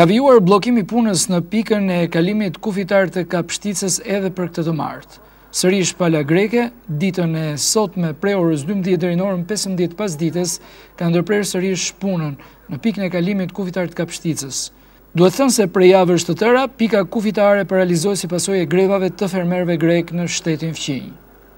Ka vijuar bllokimi i punës në pikën e kalimit kufitar të Kapshticës edhe për këtë të martë. Sërish pala greke, ditën e sotme prej orës dymbëdhjetë deri në orën pesëmbëdhjetë pasdites, ka ndërprerë sërish punën në pikën e kalimit kufitar të Kapshticës. Duhet thënë se prej javësh të tëra, pika kufitare paralizohet si pasojë e grevave të fermerëve grekë në shtetin fqinj.